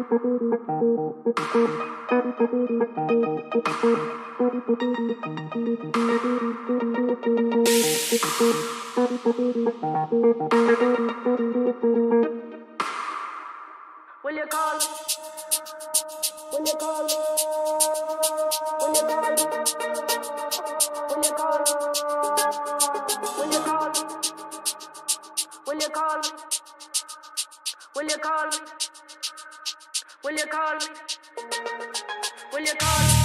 Will you call? Me? Will you call me? Will you call me?